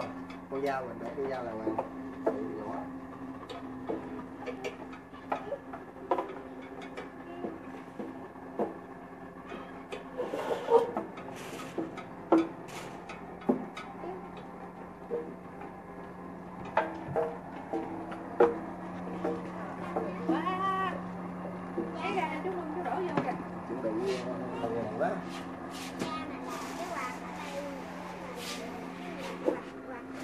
dao con dao mình để con dao là ngoài